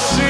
see.